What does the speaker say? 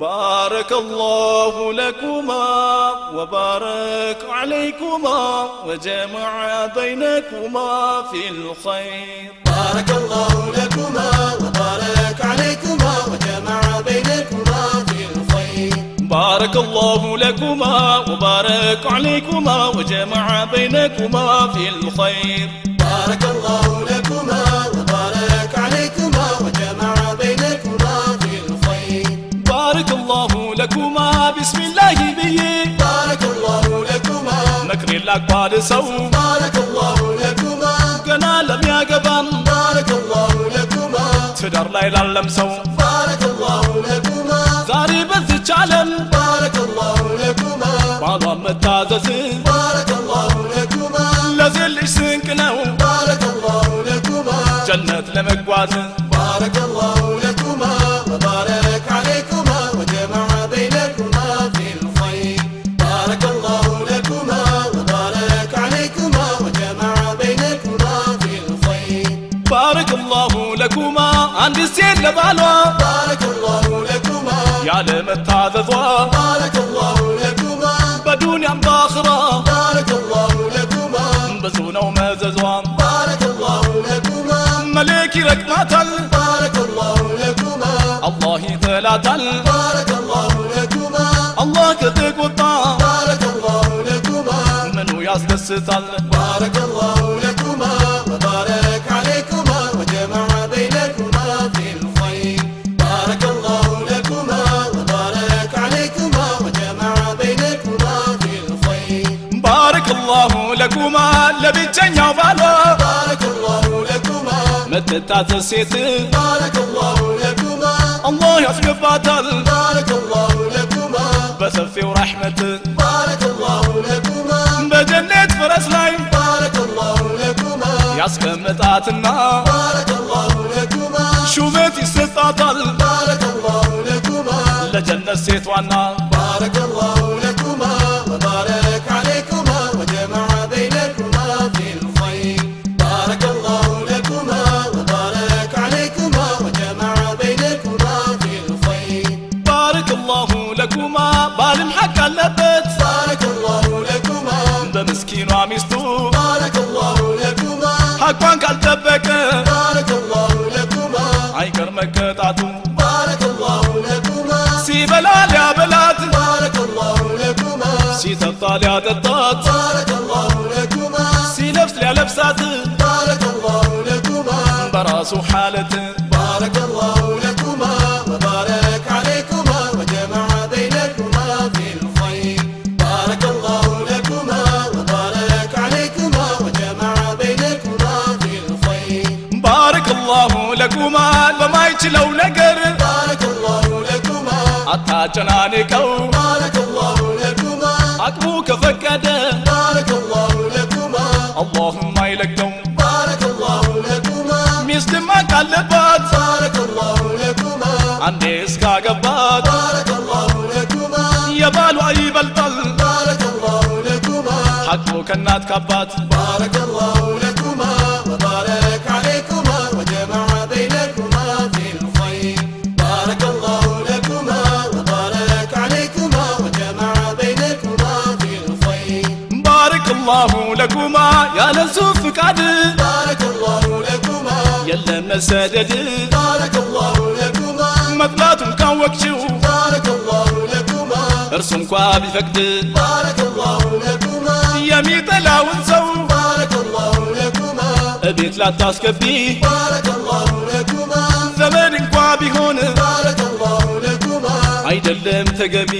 بارك الله لكما وبارك عليكما وجمع بينكما في الخير. بارك الله لكما وبارك عليكما وجمع بينكما في الخير. بارك الله لكما وبارك عليكما وجمع بينكما في الخير. بارك الله لكما لكما بسم الله بيه بارك الله لكما. نكري الأكبر سو بارك الله لكما. قنالم يا قبل بارك الله لكما. تدر ليلة لمسو بارك الله لكما. زاري بذج علم بارك الله لكما. بعضا متاززين بارك الله لكما. لازل سنك نو بارك الله لكما. جنة لمقواتن بارك الله لكما. አንድ ሴት ለባሏ ባረከላሁ ለኩማ ያለ መታዘዟ ባረከላሁ ለኩማ በዱንያም በአኽራ ባረከላሁ ለኩማ ብዙ ነው መዘዟ ባረከላሁ ለኩማ መሌክ ይረግማታል ባረከላሁ ለኩማ አላህ ይጠላታል ባረከላሁ ለኩማ አላህ ከተቆጣ ባረከላሁ ለኩማ ምኑ ያስደስታል ባረከላሁ الله لكما لبتنيا وبالا بارك الله لكما. متت السيت بارك الله لكما. الله يسقف بطل بارك الله لكما. بسفي ورحمة بارك الله لكما. بجنيت فرس لاين بارك الله لكما. يسكمتاتنا بارك الله لكما. شوفتي ستاتل بارك الله لكما. لجنة سيت وأنا بارك الله حقك التبك بارك الله لكما. عي كرمك قطعتو بارك الله لكما. سي بلال يا بلاد. بارك الله لكما. سي تبطال يا تطات بارك الله لكما. سي لبس يا لبسات. بارك الله لكما. براسو حالته بارك الله ለቁማን በማይችለው ነገር አታጨናንቀው። አቅሙ ከፈቀደ አላህም አይለቀው ሚስትም አቃለባት አንዴ እስካገባት የባሏ ይበልጣል። ሐቁ ከእናት ካባት ባረከላሁ የለም መሰደድ بارك الله لكما መጥላቱን ካወቅችው بارك الله لكما እርሱ እንኳ ቢፈቅድ بارك الله لكما የሚጠላውን ሰው بارك الله لكما እቤት ላታስገቢ بارك الله لكما ዘመድ እንኳ ቢሆን بارك الله لكما አይደለም ተገቢ